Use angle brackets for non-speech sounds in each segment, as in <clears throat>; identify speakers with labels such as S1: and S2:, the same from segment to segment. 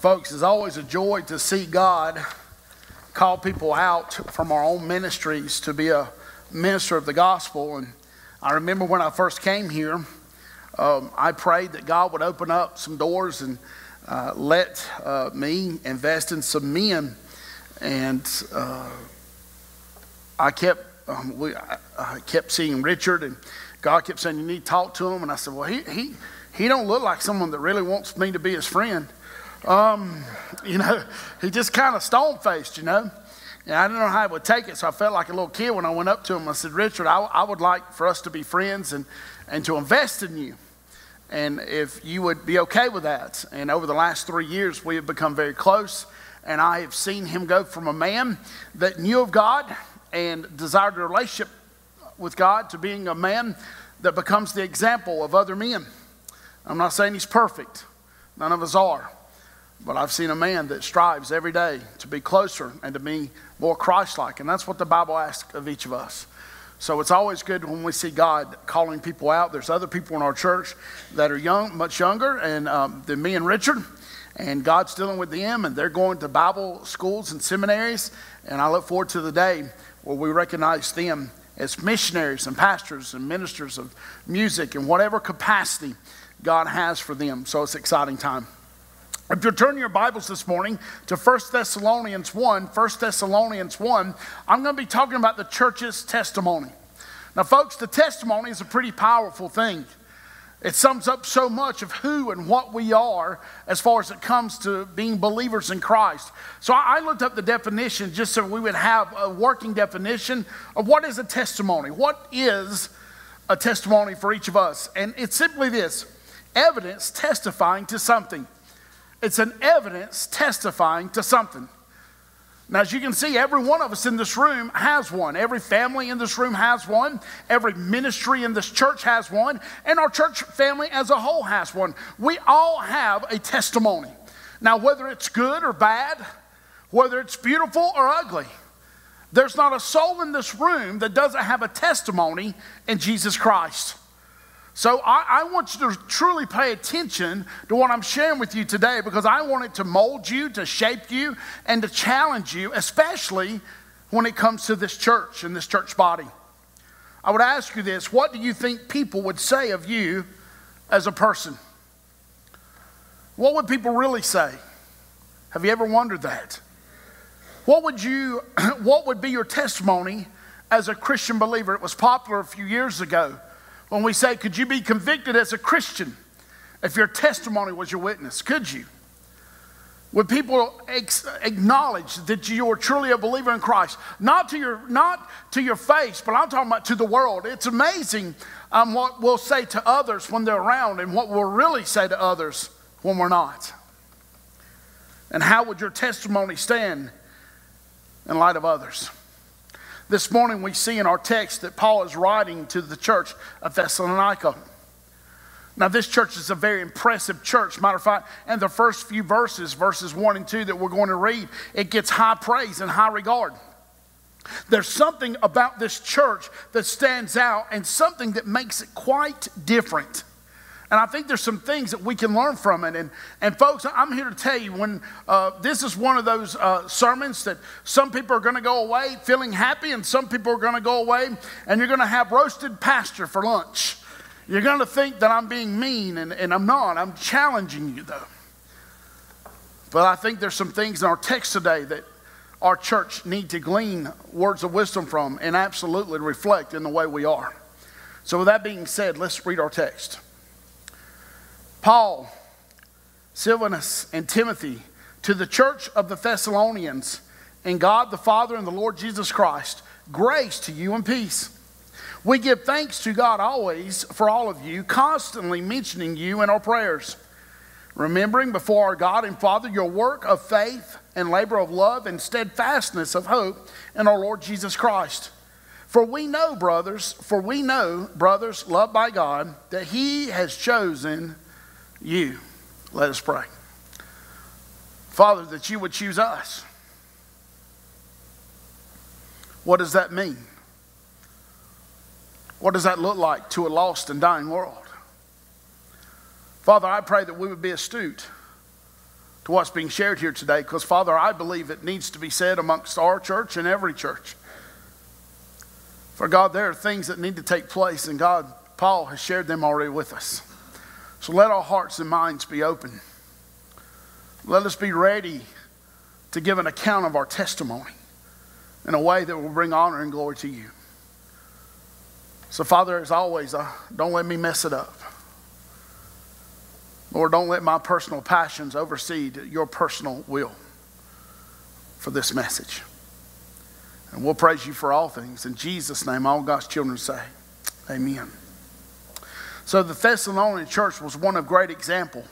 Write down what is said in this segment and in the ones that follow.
S1: Folks, it's always a joy to see God call people out from our own ministries to be a minister of the gospel. And I remember when I first came here, um, I prayed that God would open up some doors and uh, let uh, me invest in some men. And uh, I kept um, we, I, I, kept seeing Richard, and God kept saying, "You need to talk to him." And I said, "Well, he he he don't look like someone that really wants me to be his friend." Um, you know, he just kind of stone faced, you know. And I didn't know how he would take it, so I felt like a little kid when I went up to him. I said, Richard, I, I would like for us to be friends and, and to invest in you. And if you would be okay with that. And over the last three years, we have become very close. And I have seen him go from a man that knew of God and desired a relationship with God to being a man that becomes the example of other men. I'm not saying he's perfect, none of us are. But I've seen a man that strives every day to be closer and to be more Christ like. And that's what the Bible asks of each of us. So it's always good when we see God calling people out. There's other people in our church that are young, much younger and, um, than me and Richard. And God's dealing with them, and they're going to Bible schools and seminaries. And I look forward to the day where we recognize them as missionaries and pastors and ministers of music in whatever capacity God has for them. So it's an exciting time. If you're turning your Bibles this morning to 1 Thessalonians 1, 1 Thessalonians 1, I'm going to be talking about the church's testimony. Now, folks, the testimony is a pretty powerful thing. It sums up so much of who and what we are as far as it comes to being believers in Christ. So I looked up the definition just so we would have a working definition of what is a testimony. What is a testimony for each of us? And it's simply this evidence testifying to something. It's an evidence testifying to something. Now, as you can see, every one of us in this room has one. Every family in this room has one. Every ministry in this church has one. And our church family as a whole has one. We all have a testimony. Now, whether it's good or bad, whether it's beautiful or ugly, there's not a soul in this room that doesn't have a testimony in Jesus Christ. So I, I, want you to truly pay attention to what I'm sharing with you today because I want it to mold you, to shape you, and to challenge you, especially when it comes to this church and this church body. I would ask you this what do you think people would say of you as a person? What would people really say? Have you ever wondered that? What would you <clears throat> what would be your testimony as a Christian believer? It was popular a few years ago when we say, Could you be convicted as a Christian if your testimony was your witness? Could you? Would people acknowledge that you are truly a believer in Christ? Not to your, not to your face, but I'm talking about to the world. It's amazing um, what we'll say to others when they're around and what we'll really say to others when we're not. And how would your testimony stand in light of others? This morning we see in our text that Paul is writing to the church of Thessalonica. Now, this church is a very impressive church. Matter of fact, in the first few verses, verses 1 and 2 that we're going to read, it gets high praise and high regard. There's something about this church that stands out and something that makes it quite different. And I think there's some things that we can learn from it. And, and folks, I'm here to tell you when uh, this is one of those uh, sermons that some people are going to go away feeling happy, and some people are going to go away and you're going to have roasted pasture for lunch. You're going to think that I'm being mean, and, and I'm not. I'm challenging you, though. But I think there's some things in our text today that our church need to glean words of wisdom from and absolutely reflect in the way we are. So, with that being said, let's read our text. Paul, Silvanus, and Timothy to the church of the Thessalonians, and God the Father and the Lord Jesus Christ, grace to you and peace. We give thanks to God always for all of you, constantly mentioning you in our prayers, remembering before our God and Father your work of faith and labor of love and steadfastness of hope in our Lord Jesus Christ. For we know, brothers, for we know, brothers, loved by God, that He has chosen you. Let us pray. Father, that you would choose us. What does that mean? What does that look like to a lost and dying world? Father, I pray that we would be astute to what's being shared here today because, Father, I believe it needs to be said amongst our church and every church. For God, there are things that need to take place, and God, Paul has shared them already with us. So let our hearts and minds be open. Let us be ready to give an account of our testimony in a way that will bring honor and glory to you. So, Father, as always, uh, don't let me mess it up. Lord, don't let my personal passions oversee your personal will for this message. And we'll praise you for all things. In Jesus' name, all God's children say, Amen. So the Thessalonian church was one of great example.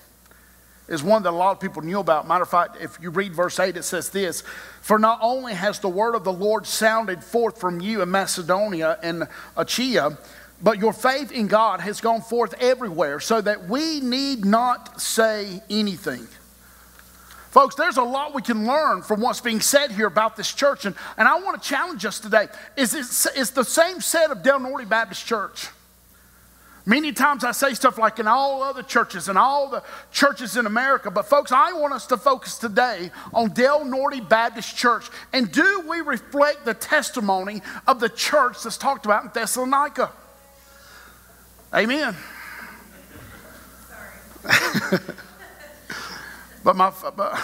S1: Is one that a lot of people knew about. Matter of fact, if you read verse 8, it says this For not only has the word of the Lord sounded forth from you in Macedonia and Achaia, but your faith in God has gone forth everywhere, so that we need not say anything. Folks, there's a lot we can learn from what's being said here about this church. And, and I want to challenge us today. Is it's the same set of Del Norte Baptist Church. Many times I say stuff like in all other churches and all the churches in America, but folks, I want us to focus today on Del Norte Baptist Church. And do we reflect the testimony of the church that's talked about in Thessalonica? Amen. <laughs> but my, but,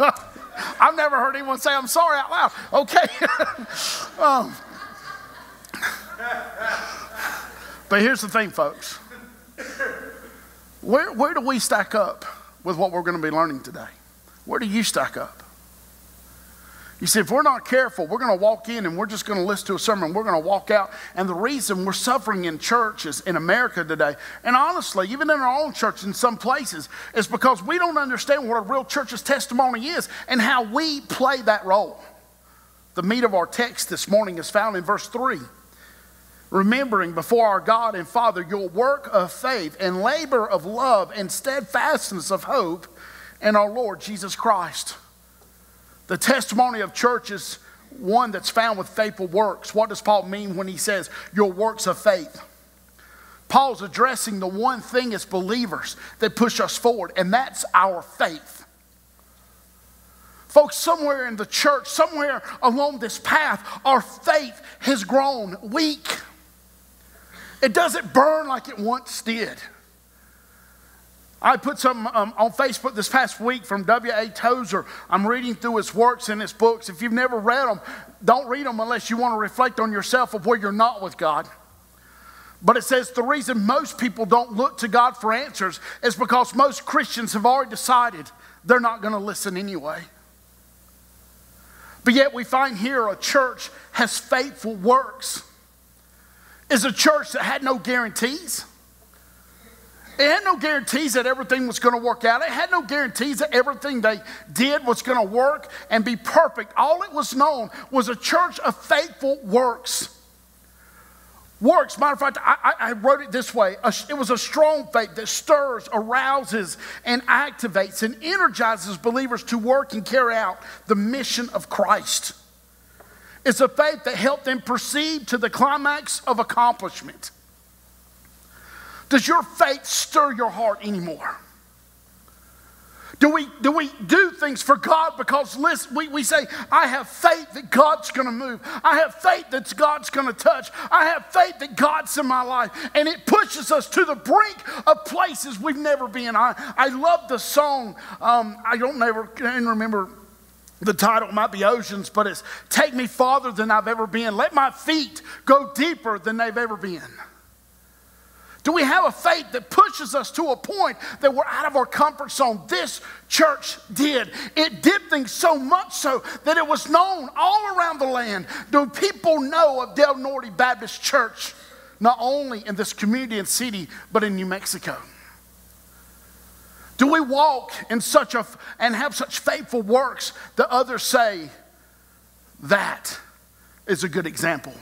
S1: <laughs> I've never heard anyone say I'm sorry out loud. Okay. <laughs> um, but here's the thing, folks. Where, where do we stack up with what we're going to be learning today? Where do you stack up? You see, if we're not careful, we're going to walk in and we're just going to listen to a sermon. We're going to walk out. And the reason we're suffering in churches in America today, and honestly, even in our own church in some places, is because we don't understand what a real church's testimony is and how we play that role. The meat of our text this morning is found in verse 3. Remembering before our God and Father your work of faith and labor of love and steadfastness of hope in our Lord Jesus Christ. The testimony of church is one that's found with faithful works. What does Paul mean when he says your works of faith? Paul's addressing the one thing as believers that push us forward, and that's our faith. Folks, somewhere in the church, somewhere along this path, our faith has grown weak. It doesn't burn like it once did. I put some um, on Facebook this past week from W.A. Tozer. I'm reading through his works and his books. If you've never read them, don't read them unless you want to reflect on yourself of where you're not with God. But it says the reason most people don't look to God for answers is because most Christians have already decided they're not going to listen anyway. But yet we find here a church has faithful works. Is a church that had no guarantees. It had no guarantees that everything was going to work out. It had no guarantees that everything they did was going to work and be perfect. All it was known was a church of faithful works. Works, matter of fact, I, I wrote it this way it was a strong faith that stirs, arouses, and activates and energizes believers to work and carry out the mission of Christ. It's a faith that helped them proceed to the climax of accomplishment. Does your faith stir your heart anymore? Do we, do we do things for God because listen, we, we say, I have faith that God's going to move. I have faith that God's going to touch. I have faith that God's in my life. And it pushes us to the brink of places we've never been. I, I love the song. Um, I don't never can remember the title. Might be Oceans, but it's Take Me Farther Than I've Ever Been. Let my feet go deeper than they've ever been. Do we have a faith that pushes us to a point that we're out of our comfort zone? This church did. It did things so much so that it was known all around the land. Do people know of Del Norte Baptist Church, not only in this community and city, but in New Mexico? Do we walk in such a and have such faithful works that others say that is a good example?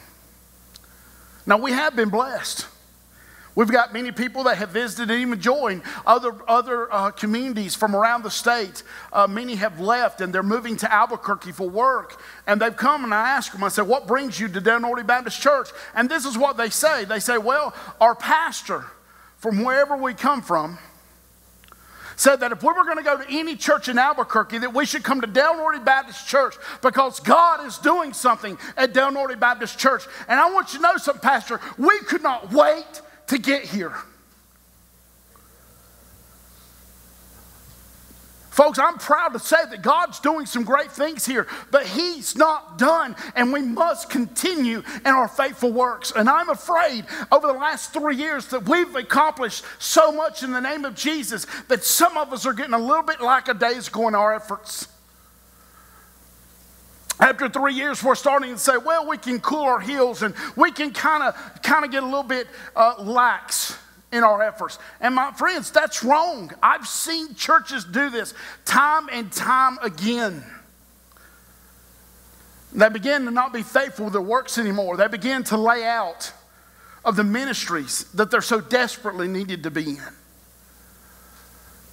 S1: Now we have been blessed. We've got many people that have visited and even joined other, other uh, communities from around the state. Uh, many have left and they're moving to Albuquerque for work. And they've come and I ask them, I said, What brings you to Del Baptist Church? And this is what they say they say, Well, our pastor from wherever we come from said that if we were going to go to any church in Albuquerque, that we should come to Del Norte Baptist Church because God is doing something at Del Norte Baptist Church. And I want you to know something, Pastor. We could not wait to get here. Folks, I'm proud to say that God's doing some great things here, but He's not done, and we must continue in our faithful works. And I'm afraid over the last three years that we've accomplished so much in the name of Jesus that some of us are getting a little bit like a lackadaisical in our efforts. After three years, we're starting to say, well, we can cool our heels and we can kind of kind of get a little bit uh, lax in our efforts. And my friends, that's wrong. I've seen churches do this time and time again. They begin to not be faithful with their works anymore. They begin to lay out of the ministries that they're so desperately needed to be in.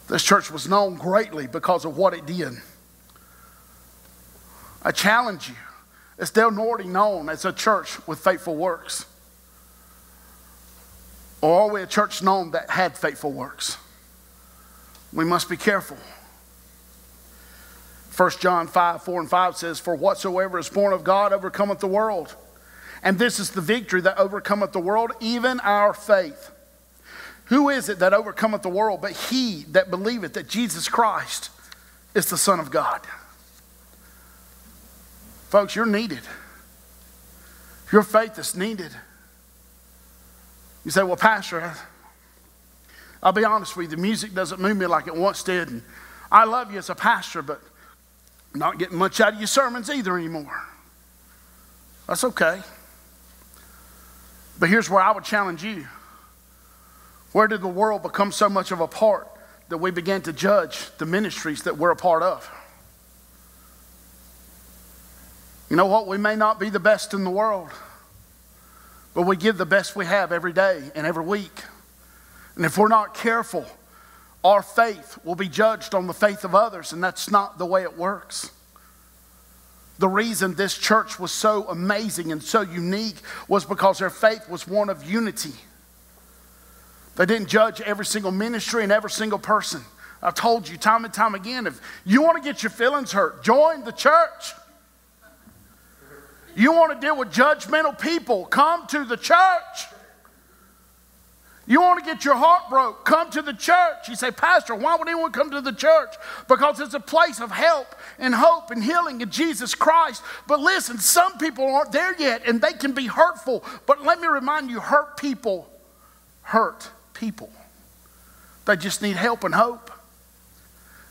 S1: This church was known greatly because of what it did. I challenge you. Is Del Norte known as a church with faithful works? Or are we a church known that had faithful works? We must be careful. 1 John 5, 4 and 5 says, For whatsoever is born of God overcometh the world. And this is the victory that overcometh the world, even our faith. Who is it that overcometh the world but he that believeth that Jesus Christ is the Son of God? Folks, you're needed. Your faith is needed. You say, well, Pastor, I'll be honest with you, the music doesn't move me like it once did. And I love you as a pastor, but I'm not getting much out of your sermons either anymore. That's okay. But here's where I would challenge you. Where did the world become so much of a part that we began to judge the ministries that we're a part of? You know what? We may not be the best in the world. But we give the best we have every day and every week. And if we're not careful, our faith will be judged on the faith of others, and that's not the way it works. The reason this church was so amazing and so unique was because their faith was one of unity. They didn't judge every single ministry and every single person. I've told you time and time again if you want to get your feelings hurt, join the church. You want to deal with judgmental people, come to the church. You want to get your heart broke, come to the church. You say, Pastor, why would anyone come to the church? Because it's a place of help and hope and healing in Jesus Christ. But listen, some people aren't there yet and they can be hurtful. But let me remind you hurt people hurt people. They just need help and hope.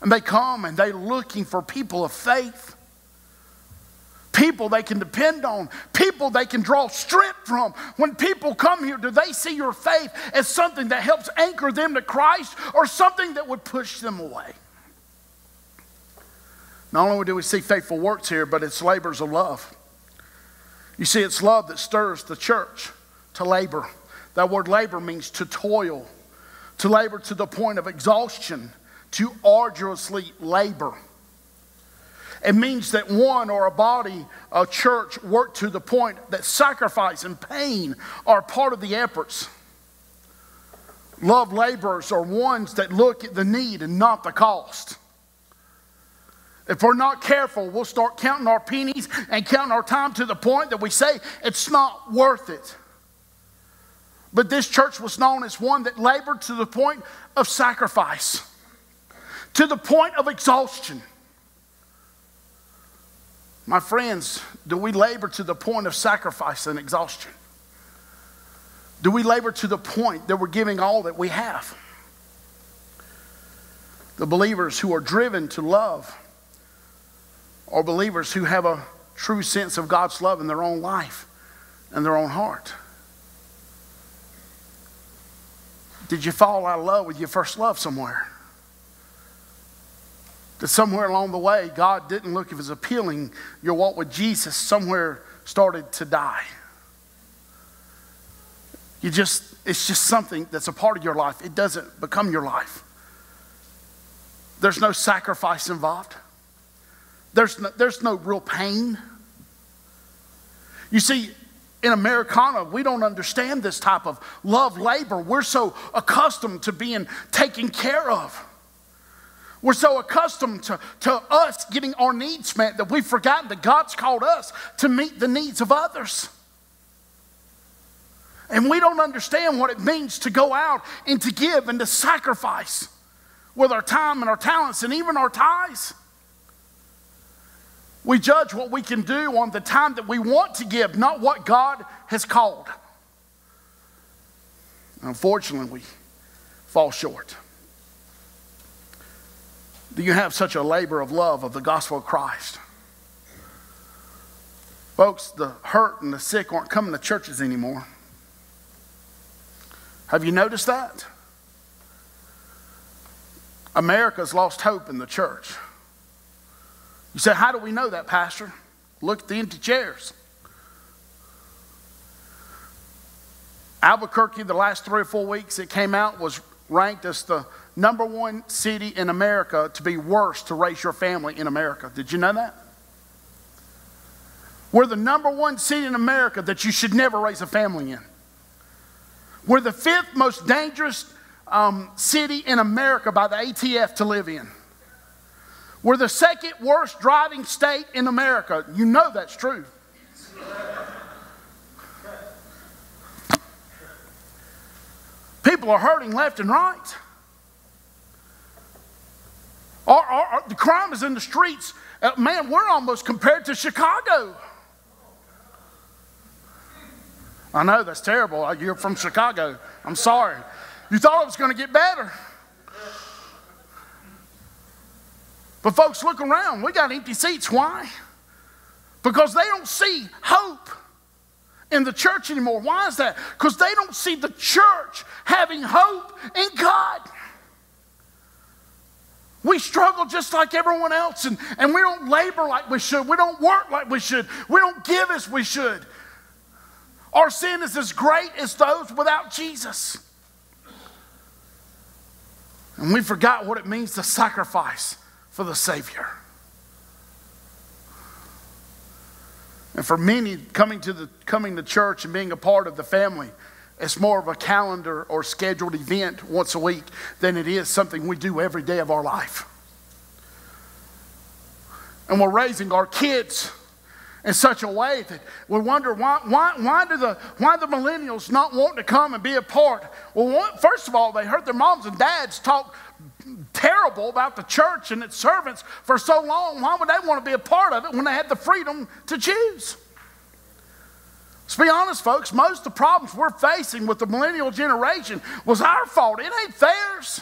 S1: And they come and they're looking for people of faith people they can depend on, people they can draw strength from. When people come here, do they see your faith as something that helps anchor them to Christ or something that would push them away? Not only do we see faithful works here, but it's labors of love. You see, it's love that stirs the church to labor. That word labor means to toil, to labor to the point of exhaustion, to arduously labor. It means that one or a body, a church, work to the point that sacrifice and pain are part of the efforts. Love laborers are ones that look at the need and not the cost. If we're not careful, we'll start counting our pennies and counting our time to the point that we say it's not worth it. But this church was known as one that labored to the point of sacrifice, to the point of exhaustion. My friends, do we labor to the point of sacrifice and exhaustion? Do we labor to the point that we're giving all that we have? The believers who are driven to love are believers who have a true sense of God's love in their own life and their own heart. Did you fall out of love with your first love somewhere? That somewhere along the way, God didn't look as appealing. Your walk with Jesus somewhere started to die. You just, it's just something that's a part of your life. It doesn't become your life. There's no sacrifice involved. There's no, there's no real pain. You see, in Americana, we don't understand this type of love labor. We're so accustomed to being taken care of. We're so accustomed to, to us getting our needs met that we've forgotten that God's called us to meet the needs of others. And we don't understand what it means to go out and to give and to sacrifice with our time and our talents and even our ties. We judge what we can do on the time that we want to give, not what God has called. Unfortunately, we fall short. Do you have such a labor of love of the gospel of Christ? Folks, the hurt and the sick aren't coming to churches anymore. Have you noticed that? America's lost hope in the church. You say, How do we know that, Pastor? Look at the empty chairs. Albuquerque, the last three or four weeks it came out, was ranked as the number one city in America to be worse to raise your family in America. Did you know that? We're the number one city in America that you should never raise a family in. We're the fifth most dangerous um, city in America by the ATF to live in. We're the second worst driving state in America. You know that's true. People are hurting left and right. Our, our, our, the crime is in the streets. Uh, man, we're almost compared to Chicago. I know that's terrible. You're from Chicago. I'm sorry. You thought it was going to get better. But, folks, look around. We got empty seats. Why? Because they don't see hope in the church anymore. Why is that? Because they don't see the church having hope in God. We struggle just like everyone else, and, and we don't labor like we should. We don't work like we should. We don't give as we should. Our sin is as great as those without Jesus. And we forgot what it means to sacrifice for the Savior. And for many, coming to, the, coming to church and being a part of the family, it's more of a calendar or scheduled event once a week than it is something we do every day of our life. And we're raising our kids in such a way that we wonder why, why, why, do the, why the millennials not want to come and be a part? Well, first of all, they heard their moms and dads talk terrible about the church and its servants for so long. Why would they want to be a part of it when they had the freedom to choose? Let's be honest, folks, most of the problems we're facing with the millennial generation was our fault. It ain't theirs.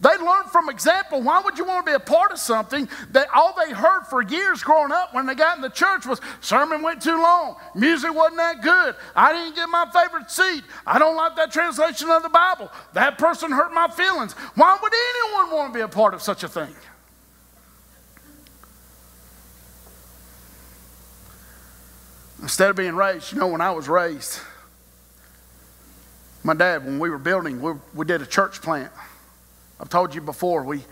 S1: They learned from example. Why would you want to be a part of something that all they heard for years growing up when they got in the church was sermon went too long, music wasn't that good, I didn't get my favorite seat, I don't like that translation of the Bible, that person hurt my feelings. Why would anyone want to be a part of such a thing? Instead of being raised, you know, when I was raised, my dad, when we were building, we, we did a church plant. I've told you before, we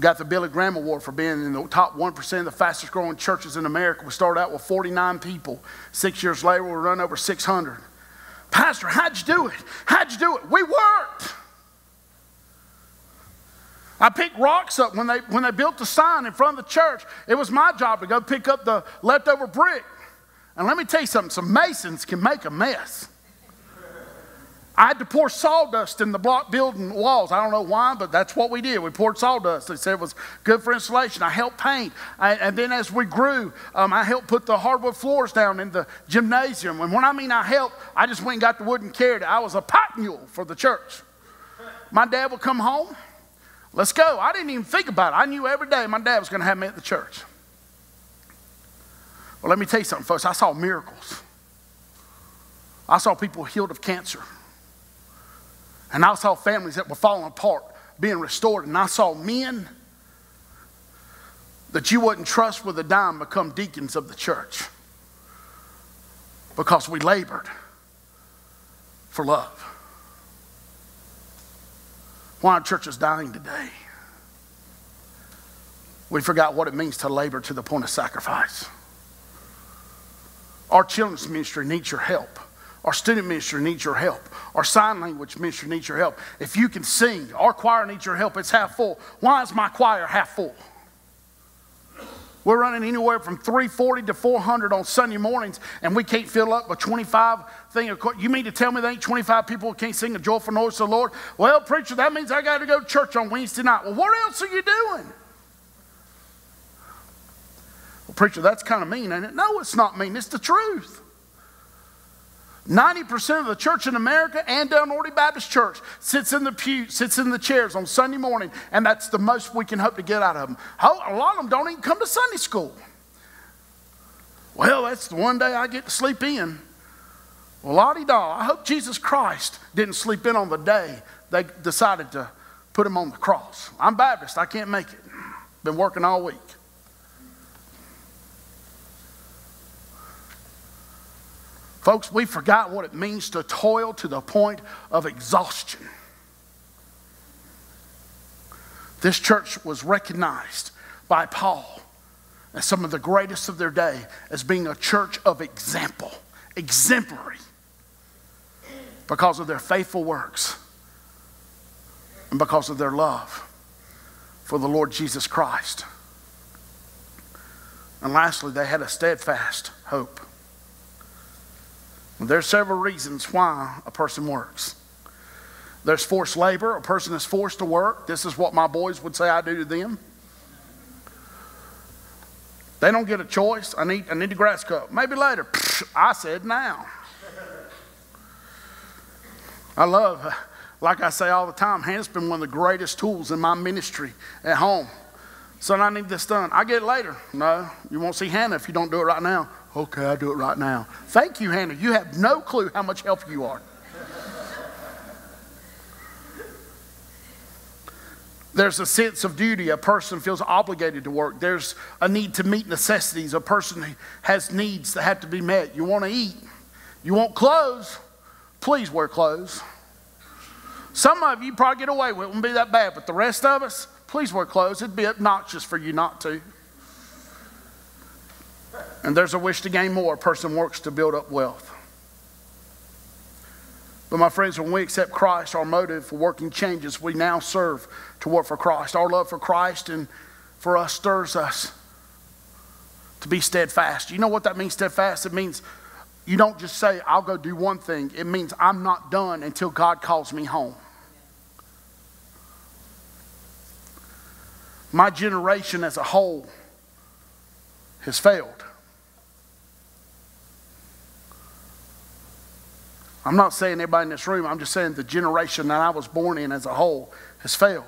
S1: got the Billy Graham Award for being in the top 1% of the fastest growing churches in America. We started out with 49 people. Six years later, we run over 600. Pastor, how'd you do it? How'd you do it? We worked. I picked rocks up when they, when they built the sign in front of the church. It was my job to go pick up the leftover brick. And let me tell you something some masons can make a mess. I had to pour sawdust in the block building walls. I don't know why, but that's what we did. We poured sawdust. They said it was good for insulation. I helped paint. I, and then as we grew, um, I helped put the hardwood floors down in the gymnasium. And when I mean I helped, I just went and got the wood and carried it. I was a pot mule for the church. My dad would come home. Let's go. I didn't even think about it. I knew every day my dad was going to have me at the church. Well, let me tell you something, folks. I saw miracles. I saw people healed of cancer. And I saw families that were falling apart being restored. And I saw men that you wouldn't trust with a dime become deacons of the church because we labored for love. Why are churches dying today? We forgot what it means to labor to the point of sacrifice. Our children's ministry needs your help. Our student ministry needs your help. Our sign language ministry needs your help. If you can sing, our choir needs your help. It's half full. Why is my choir half full? We're running anywhere from 340 to 400 on Sunday mornings, and we can't fill up a 25 thing. You mean to tell me there ain't 25 people who can't sing a joyful noise to the Lord? Well, preacher, that means I got to go to church on Wednesday night. Well, what else are you doing? Well, preacher, that's kind of mean, ain't it? No, it's not mean. It's the truth. 90% of the church in America and Del Norte Baptist Church sits in the pew, sits in the chairs on Sunday morning, and that's the most we can hope to get out of them. A lot of them don't even come to Sunday school. Well, that's the one day I get to sleep in. Well, Lottie Daw, I hope Jesus Christ didn't sleep in on the day they decided to put him on the cross. I'm Baptist, I can't make it. Been working all week. Folks, we forgot what it means to toil to the point of exhaustion. This church was recognized by Paul as some of the greatest of their day as being a church of example, exemplary, because of their faithful works and because of their love for the Lord Jesus Christ. And lastly, they had a steadfast hope. There's several reasons why a person works. There's forced labor. A person is forced to work. This is what my boys would say I do to them. They don't get a choice. I need, I need a grass cut. Maybe later. I said now. I love, like I say all the time, Hannah's been one of the greatest tools in my ministry at home. Son, I need this done. I get it later. No, you won't see Hannah if you don't do it right now. Okay, I'll do it right now. Thank you, Hannah. You have no clue how much help you are. There's a sense of duty. A person feels obligated to work. There's a need to meet necessities. A person has needs that have to be met. You want to eat. You want clothes. Please wear clothes. Some of you probably get away with it. wouldn't be that bad, but the rest of us, please wear clothes. It'd be obnoxious for you not to. And there's a wish to gain more. A person works to build up wealth. But my friends, when we accept Christ, our motive for working changes. We now serve to work for Christ. Our love for Christ and for us stirs us to be steadfast. You know what that means, steadfast? It means you don't just say, I'll go do one thing. It means I'm not done until God calls me home. My generation as a whole has failed. I'm not saying everybody in this room, I'm just saying the generation that I was born in as a whole has failed.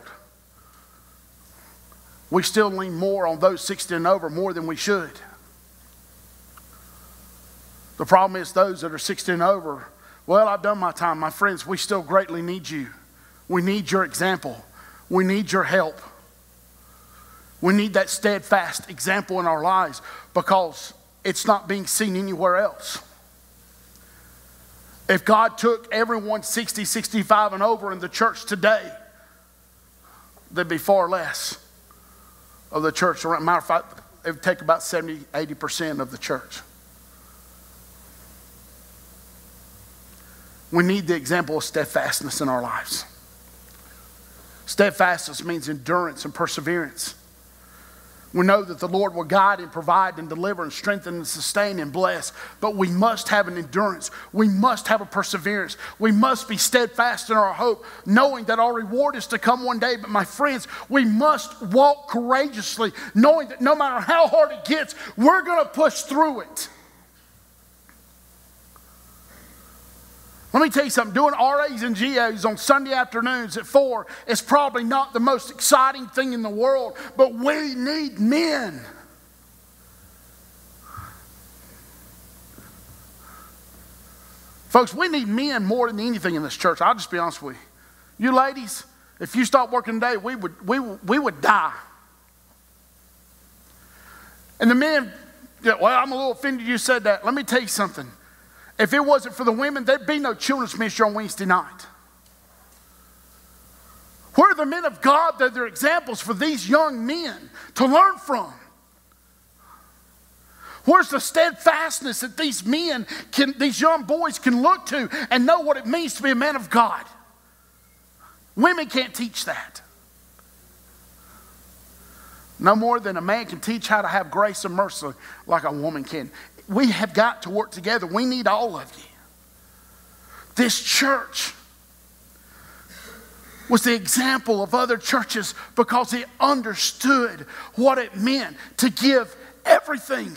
S1: We still lean more on those 60 and over more than we should. The problem is those that are 60 and over, well, I've done my time. My friends, we still greatly need you. We need your example. We need your help. We need that steadfast example in our lives because it's not being seen anywhere else. If God took everyone 60, 65 and over in the church today, there'd be far less of the church. Matter of fact, it would take about 70, 80% of the church. We need the example of steadfastness in our lives. Steadfastness means endurance and perseverance. We know that the Lord will guide and provide and deliver and strengthen and sustain and bless. But we must have an endurance. We must have a perseverance. We must be steadfast in our hope, knowing that our reward is to come one day. But my friends, we must walk courageously, knowing that no matter how hard it gets, we're going to push through it. Let me tell you something doing RAs and GAs on Sunday afternoons at 4 is probably not the most exciting thing in the world, but we need men. Folks, we need men more than anything in this church. I'll just be honest with you. You ladies, if you stop working today, we would, we, we would die. And the men, well, I'm a little offended you said that. Let me tell you something. If it wasn't for the women, there'd be no children's ministry on Wednesday night. Where are the men of God that are examples for these young men to learn from? Where's the steadfastness that these men can, these young boys can look to and know what it means to be a man of God? Women can't teach that. No more than a man can teach how to have grace and mercy like a woman can. We have got to work together. We need all of you. This church was the example of other churches because it understood what it meant to give everything.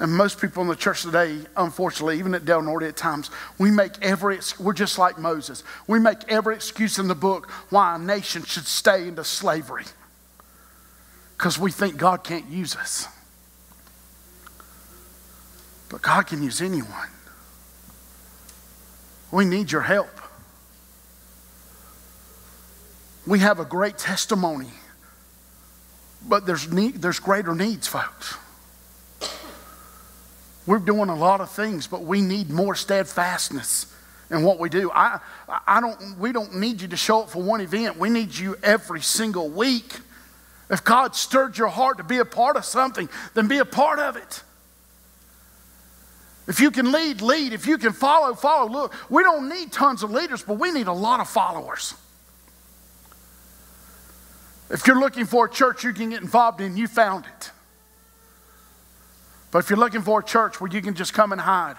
S1: And most people in the church today, unfortunately, even at Del Norte at times, we make every, we're just like Moses. We make every excuse in the book why a nation should stay into slavery because we think God can't use us. But God can use anyone. We need your help. We have a great testimony, but there's, need, there's greater needs, folks. We're doing a lot of things, but we need more steadfastness in what we do. I, I don't, we don't need you to show up for one event. We need you every single week. If God stirred your heart to be a part of something, then be a part of it. If you can lead, lead. If you can follow, follow. Look, we don't need tons of leaders, but we need a lot of followers. If you're looking for a church you can get involved in, you found it. But if you're looking for a church where you can just come and hide,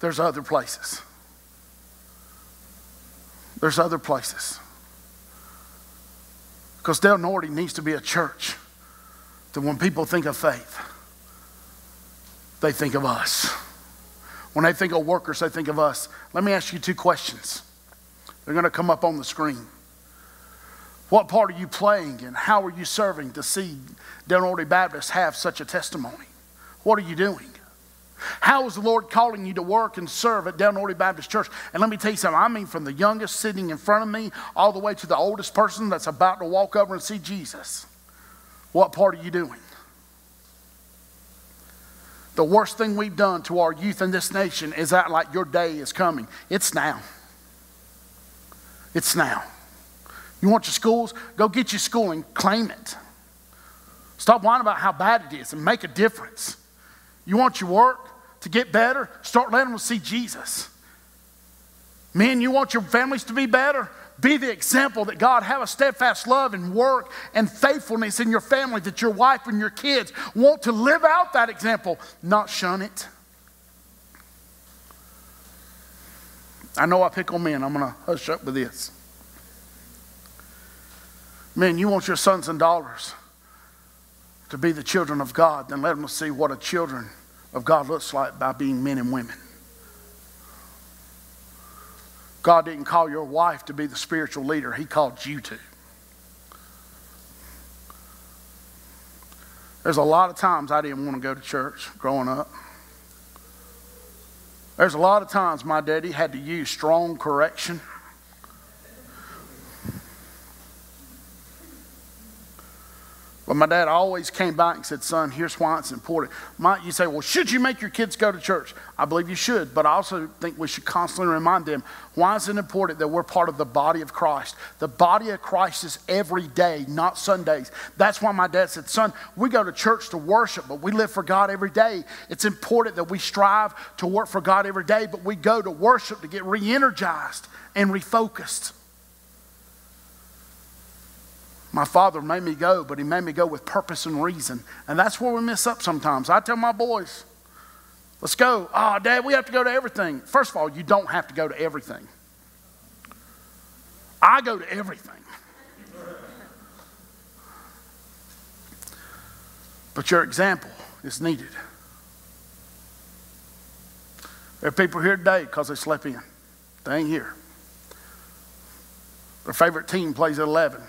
S1: there's other places. There's other places. Because Del Norte needs to be a church that when people think of faith, they think of us. When they think of workers, they think of us. Let me ask you two questions. They're going to come up on the screen. What part are you playing and how are you serving to see Del Norte Baptist have such a testimony? What are you doing? How is the Lord calling you to work and serve at Del Norte Baptist Church? And let me tell you something. I mean, from the youngest sitting in front of me all the way to the oldest person that's about to walk over and see Jesus. What part are you doing? The worst thing we've done to our youth in this nation is act like your day is coming. It's now. It's now. You want your schools? Go get your schooling, claim it. Stop whining about how bad it is and make a difference. You want your work to get better? Start letting them see Jesus. Men, you want your families to be better? Be the example that God have a steadfast love and work and faithfulness in your family, that your wife and your kids want to live out that example, not shun it. I know I pick on men. I'm going to hush up with this. Men, you want your sons and daughters to be the children of God, then let them see what a children of God looks like by being men and women. God didn't call your wife to be the spiritual leader, He called you to. There's a lot of times I didn't want to go to church growing up. There's a lot of times my daddy had to use strong correction. But my dad always came back and said, Son, here's why it's important. You say, Well, should you make your kids go to church? I believe you should, but I also think we should constantly remind them why is it important that we're part of the body of Christ? The body of Christ is every day, not Sundays. That's why my dad said, Son, we go to church to worship, but we live for God every day. It's important that we strive to work for God every day, but we go to worship to get re energized and refocused. My father made me go, but he made me go with purpose and reason. And that's where we mess up sometimes. I tell my boys, let's go. Oh, Dad, we have to go to everything. First of all, you don't have to go to everything. I go to everything. But your example is needed. There are people here today because they slept in. They ain't here. Their favorite team plays at 11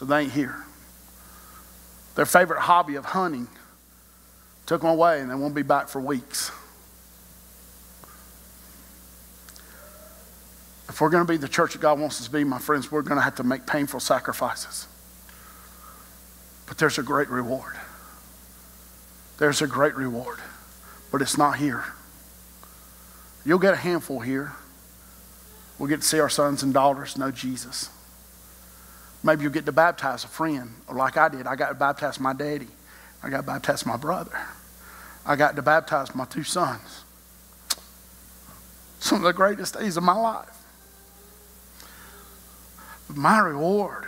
S1: so they ain't here. Their favorite hobby of hunting took them away and they won't be back for weeks. If we're going to be the church that God wants us to be, my friends, we're going to have to make painful sacrifices. But there's a great reward. There's a great reward, but it's not here. You'll get a handful here. We'll get to see our sons and daughters know Jesus. Maybe you'll get to baptize a friend, or like I did, I got to baptize my daddy. I got to baptize my brother. I got to baptize my two sons. Some of the greatest days of my life. But my reward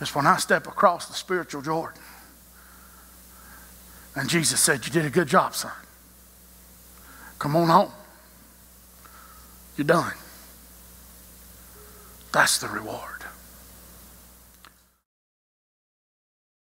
S1: is when I step across the spiritual Jordan. And Jesus said, You did a good job, son. Come on home. You're done. That's the reward.